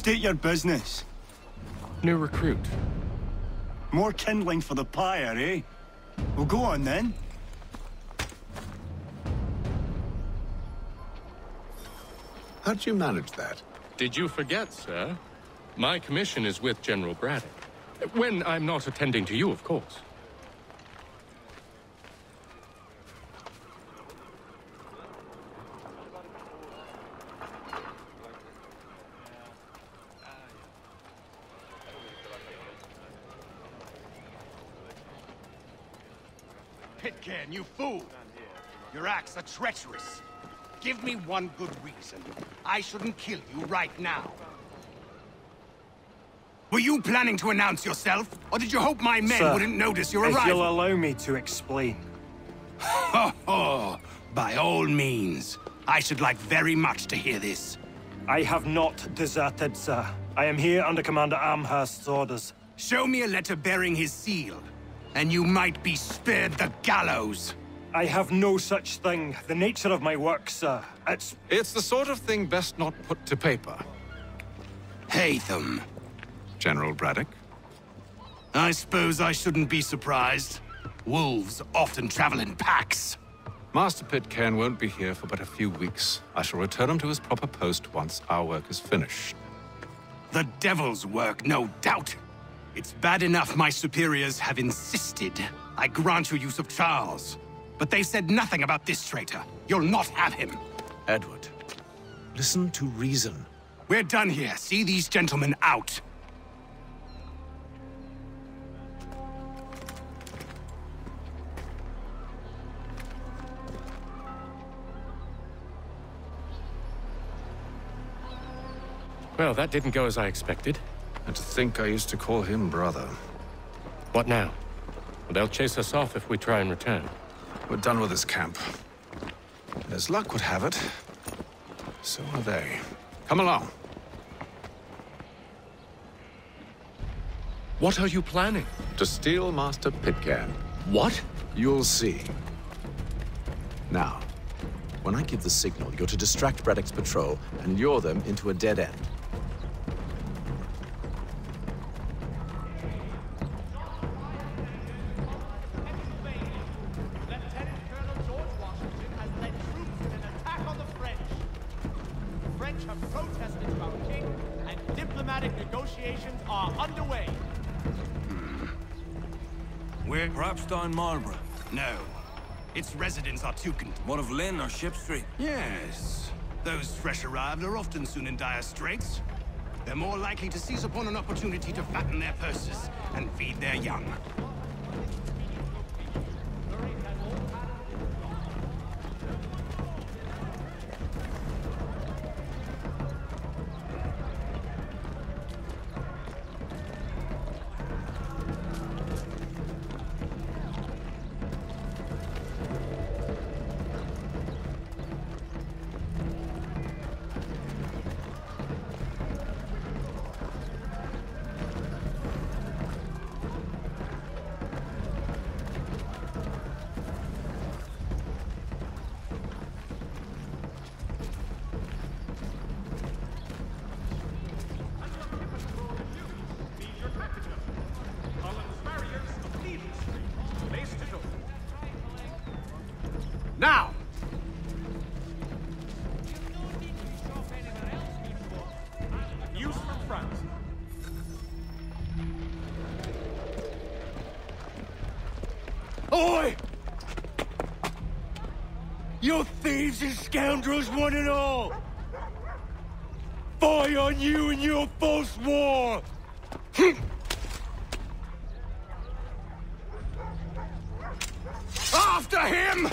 State your business. New recruit. More kindling for the pyre, eh? Well, go on then. How'd you manage that? Did you forget, sir? My commission is with General Braddock. When I'm not attending to you, of course. Pitcairn, you fool! Your acts are treacherous. Give me one good reason. I shouldn't kill you right now. Were you planning to announce yourself? Or did you hope my men Sir, wouldn't notice your if arrival? you'll allow me to explain. Ho ho! By all means. I should like very much to hear this. I have not deserted, sir. I am here under Commander Amherst's orders. Show me a letter bearing his seal, and you might be spared the gallows. I have no such thing. The nature of my work, sir. It's... It's the sort of thing best not put to paper. Haytham. General Braddock? I suppose I shouldn't be surprised. Wolves often travel in packs. Master Pitcairn won't be here for but a few weeks. I shall return him to his proper post once our work is finished. The devil's work, no doubt. It's bad enough my superiors have insisted I grant you use of Charles. But they've said nothing about this traitor. You'll not have him. Edward, listen to reason. We're done here. See these gentlemen out. Well, that didn't go as I expected. And to think I used to call him brother. What now? Well, they'll chase us off if we try and return. We're done with this camp. As luck would have it, so are they. Come along. What are you planning? To steal Master Pitcairn. What? You'll see. Now, when I give the signal, you're to distract Braddock's patrol and lure them into a dead end. Protested to our king, and diplomatic negotiations are underway. Hmm. We're... Perhaps down Marlborough. No. Its residents are too con- What of Lynn or Ship Street? Yes. Those fresh arrived are often soon in dire straits. They're more likely to seize upon an opportunity to fatten their purses and feed their young. Thieves and scoundrels, one and all! Fire on you and your false war! After him!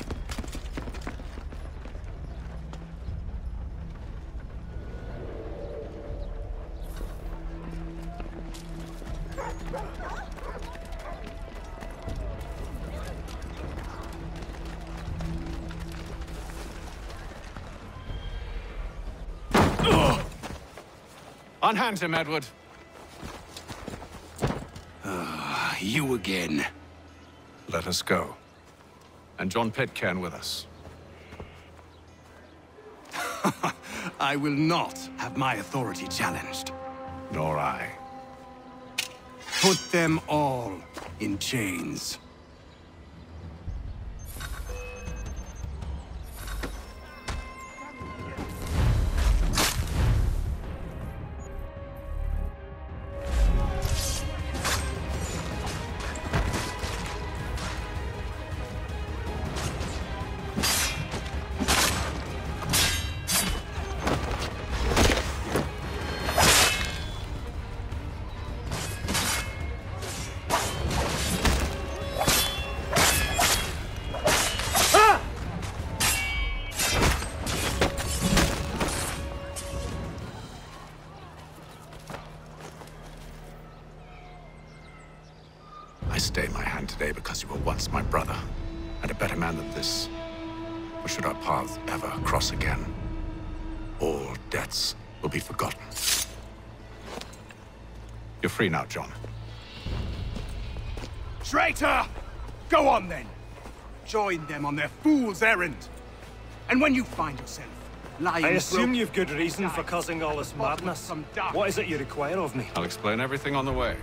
Unhand him, Edward. Ah, you again. Let us go. And John Pitcairn with us. I will not have my authority challenged. Nor I. Put them all in chains. This. Or should our paths ever cross again, all debts will be forgotten. You're free now, John. Traitor! Go on then! Join them on their fool's errand! And when you find yourself lying I assume you've good reason for causing all this madness. What is it you require of me? I'll explain everything on the way.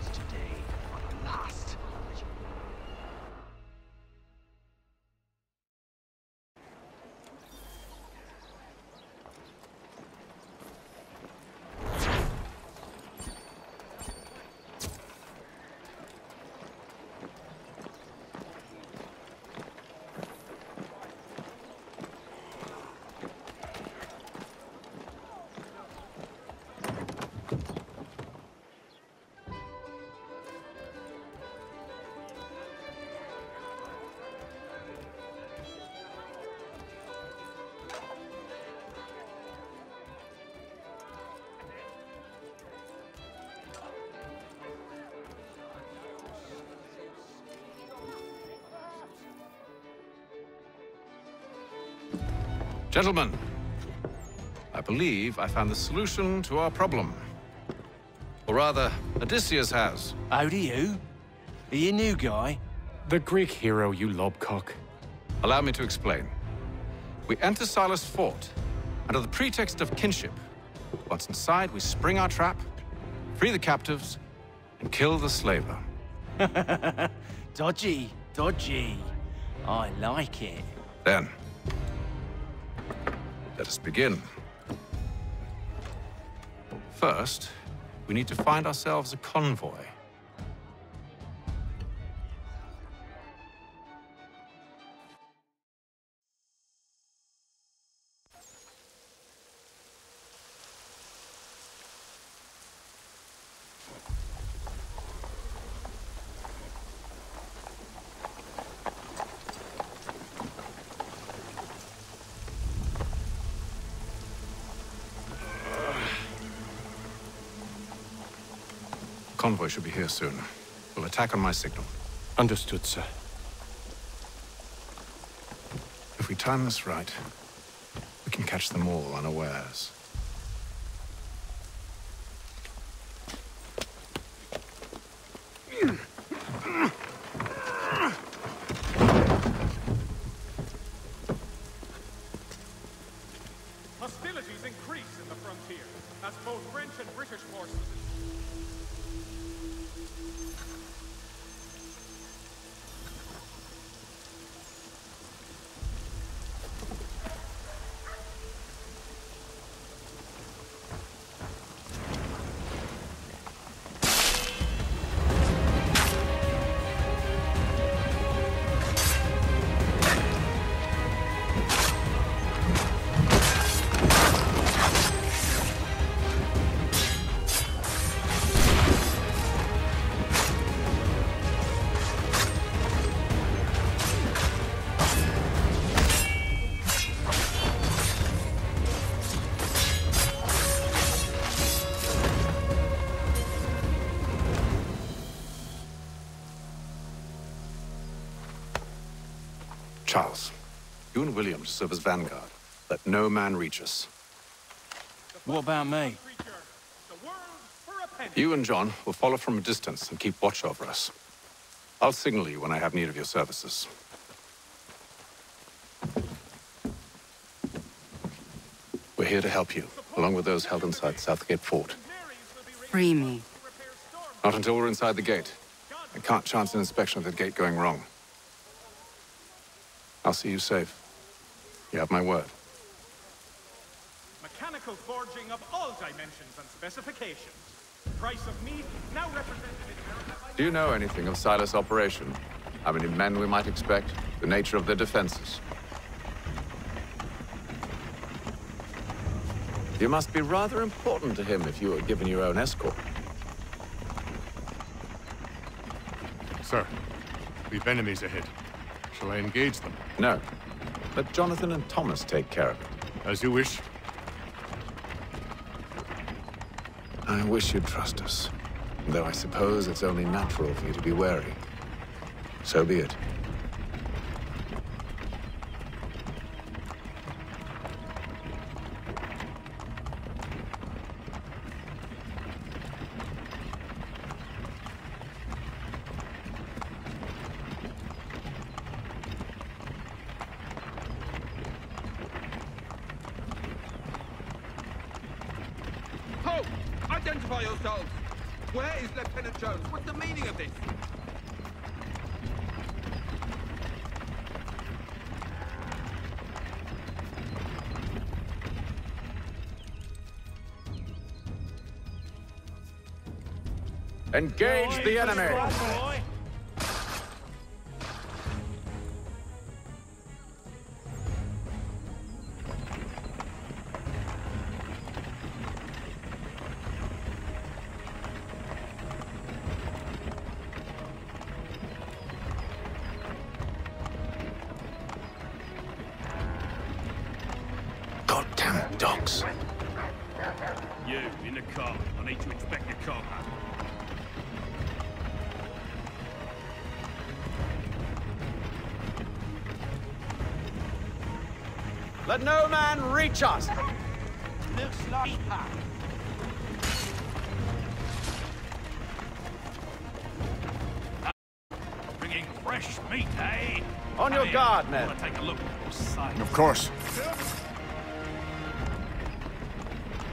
Gentlemen, I believe I found the solution to our problem. Or rather, Odysseus has. How do you? Are you a new guy? The Greek hero, you lobcock. Allow me to explain. We enter Silas' fort under the pretext of kinship. Once inside, we spring our trap, free the captives, and kill the slaver. Dodgy, dodgy. I like it. Then, let us begin. First, we need to find ourselves a convoy. Convoy should be here soon. We'll attack on my signal. Understood, sir. If we time this right, we can catch them all unawares. You and William serve as vanguard. Let no man reach us. What about me? creature, the world for a penny. You and John will follow from a distance and keep watch over us. I'll signal you when I have need of your services. We're here to help you, along with those held inside Southgate Fort. Free me. Not until we're inside the gate. I can't chance an inspection of the gate going wrong. I'll see you safe. You have my word. Mechanical forging of all dimensions and specifications. Price of meat now represented in America. Do you know anything of Silas' operation? How many men we might expect? The nature of their defenses? You must be rather important to him if you were given your own escort. Sir, we've enemies ahead. Shall I engage them? No. Let Jonathan and Thomas take care of it. As you wish. I wish you'd trust us. Though I suppose it's only natural for you to be wary. So be it. Engage the enemy! Reach us! Looks like... Bringing fresh meat, eh? On your Come here. guard, I men. want to take a look at your sight. Of course.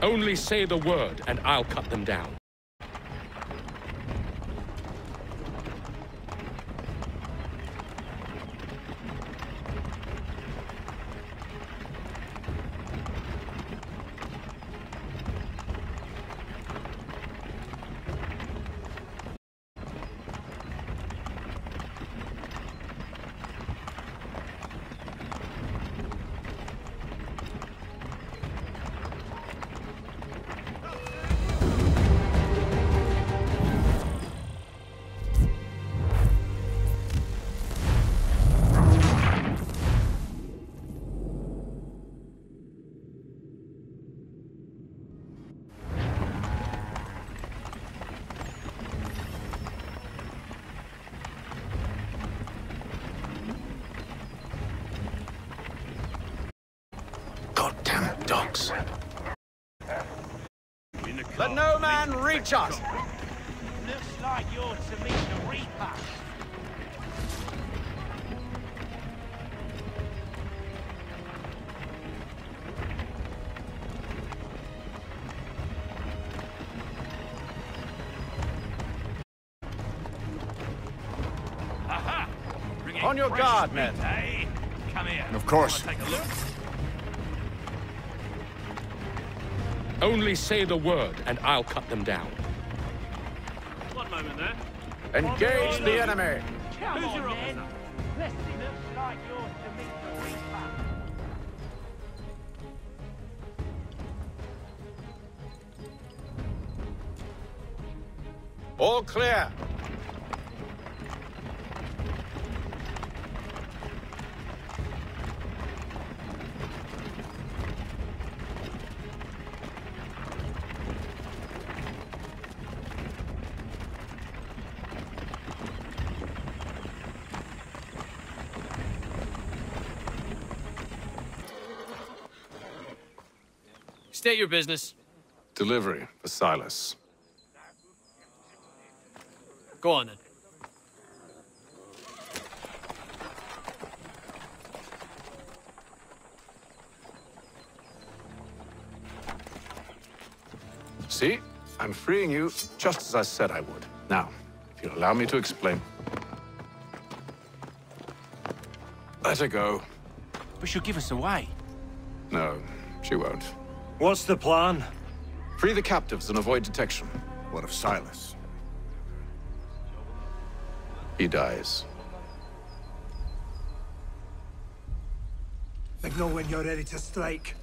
Only say the word, and I'll cut them down. Goddamn dogs. In the car. Let no man reach us! Looks like you're to meet the Reaper. On your guard, men. Eh? Come here. Of course. Only say the word, and I'll cut them down. One moment there. Engage the enemy! Come Who's your on, then. officer? Looks like you're to meet the Reaper. All clear. State your business. Delivery for Silas. Go on then. See? I'm freeing you just as I said I would. Now, if you'll allow me to explain. Let her go. But she'll give us away. No, she won't. What's the plan? Free the captives and avoid detection. What of Silas? He dies. Signal when you're ready to strike.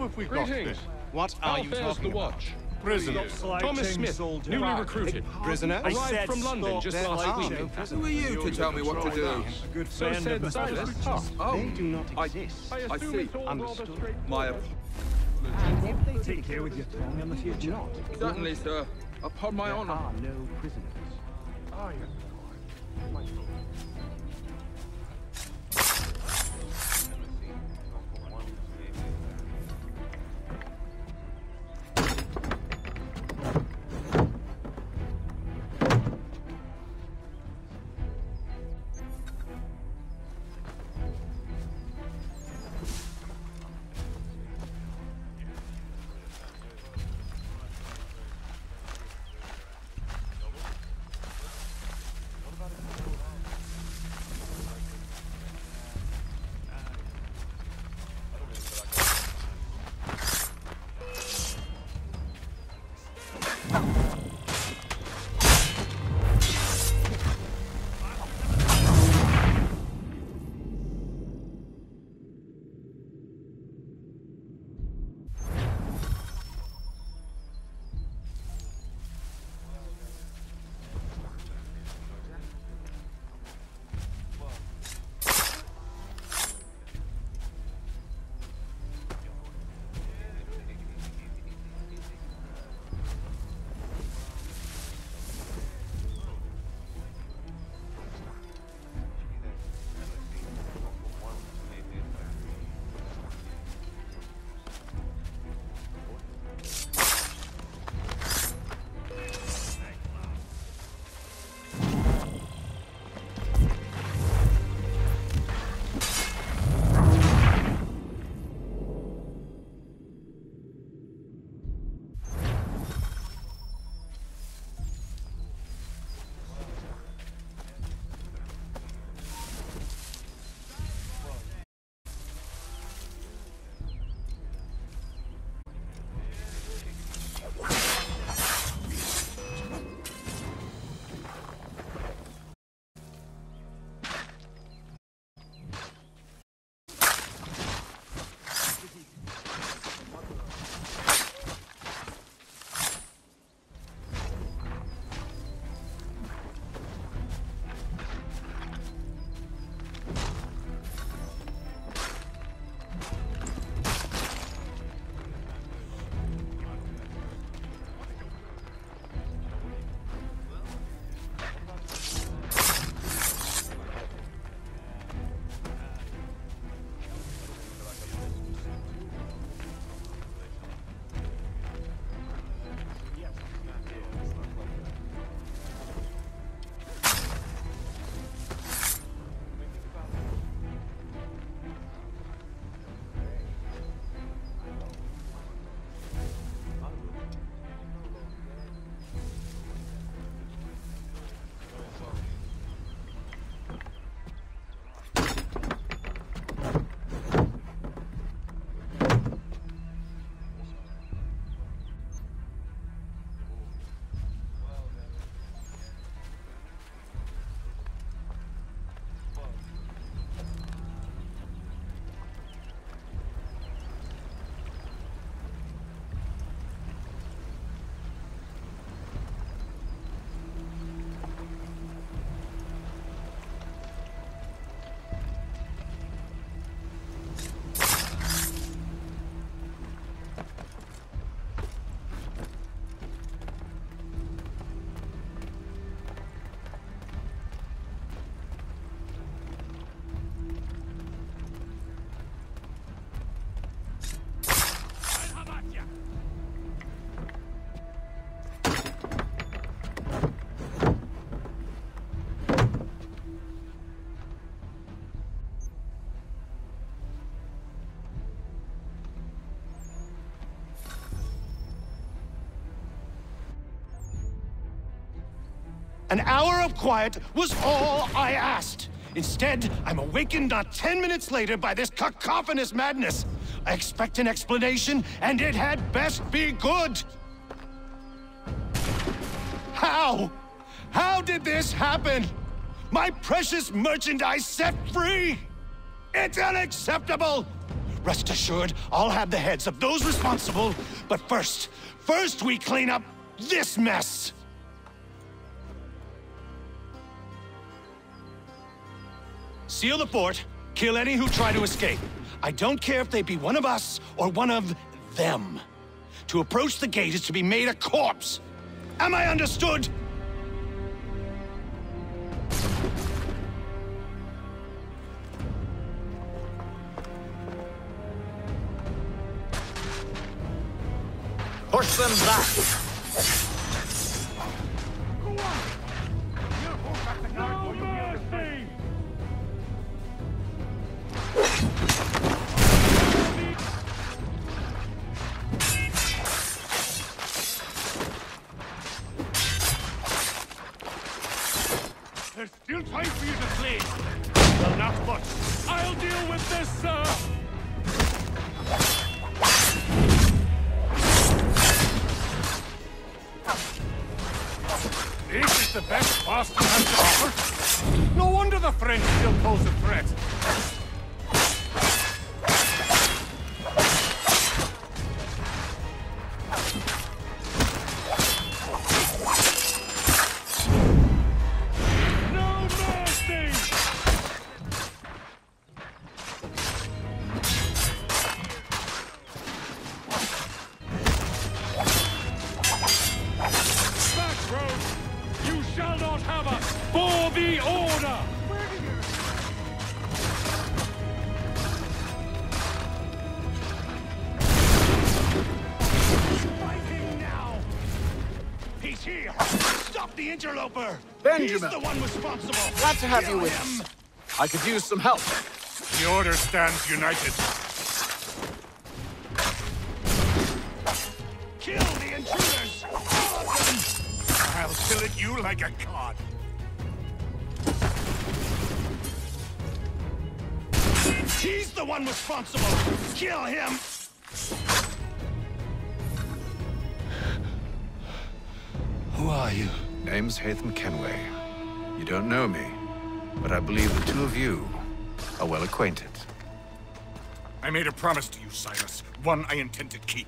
Who have we got this? What How are you fares talking the watch? Prisoners. Stop Thomas Smith, soldier. newly recruited. Prisoner? I Arrived said from London stop just last week. Who are you to tell me what to do? Good So said of Mr. Silas Richards. Oh, They do not I, exist. I I assume see. it's all rather Understood. straightforward. My, uh, Take care with your tongue in the future. certainly, sir. Upon my honor. no prisoners. An hour of quiet was all I asked. Instead, I'm awakened not ten minutes later by this cacophonous madness. I expect an explanation, and it had best be good. How? How did this happen? My precious merchandise set free? It's unacceptable! Rest assured, I'll have the heads of those responsible. But first, first we clean up this mess! Seal the fort, kill any who try to escape. I don't care if they be one of us or one of them. To approach the gate is to be made a corpse. Am I understood? Push them back. The best Boston has to offer. No wonder the French still pose a threat. Responsible! Glad to have you with him. us. I could use some help. The order stands united. Kill the intruders! All of them! I'll kill at you like a cod. He's the one responsible! Kill him! Who are you? Name's Haytham Kenway. You don't know me, but I believe the two of you are well acquainted. I made a promise to you, Cyrus. One I intend to keep.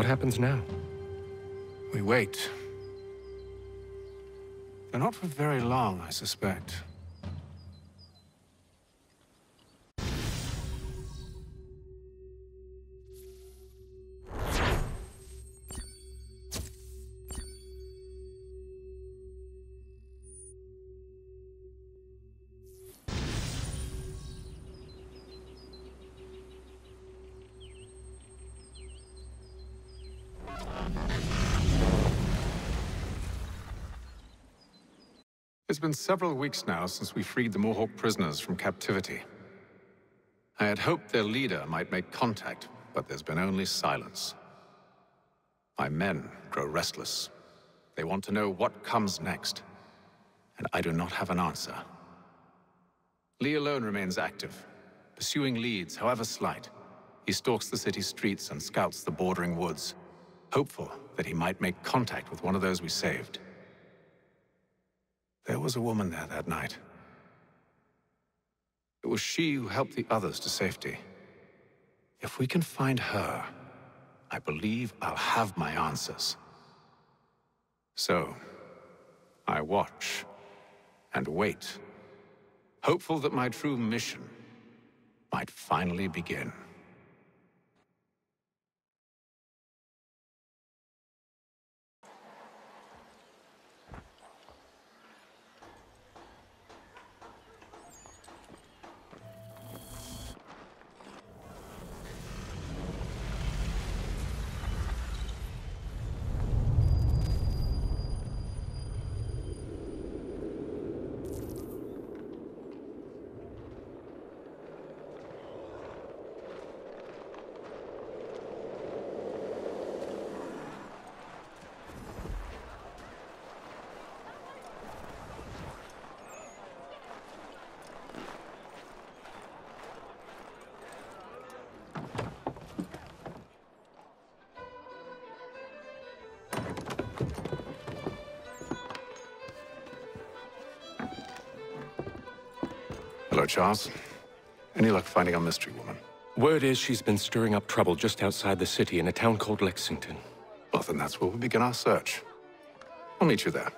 What happens now? We wait. But not for very long, I suspect. It's been several weeks now since we freed the Mohawk prisoners from captivity. I had hoped their leader might make contact, but there's been only silence. My men grow restless. They want to know what comes next, and I do not have an answer. Lee alone remains active, pursuing leads, however slight. He stalks the city streets and scouts the bordering woods, hopeful that he might make contact with one of those we saved. There was a woman there that night. It was she who helped the others to safety. If we can find her, I believe I'll have my answers. So, I watch and wait, hopeful that my true mission might finally begin. Hello, Charles. Any luck finding our mystery woman? Word is she's been stirring up trouble just outside the city in a town called Lexington. Well, then that's where we begin our search. I'll meet you there.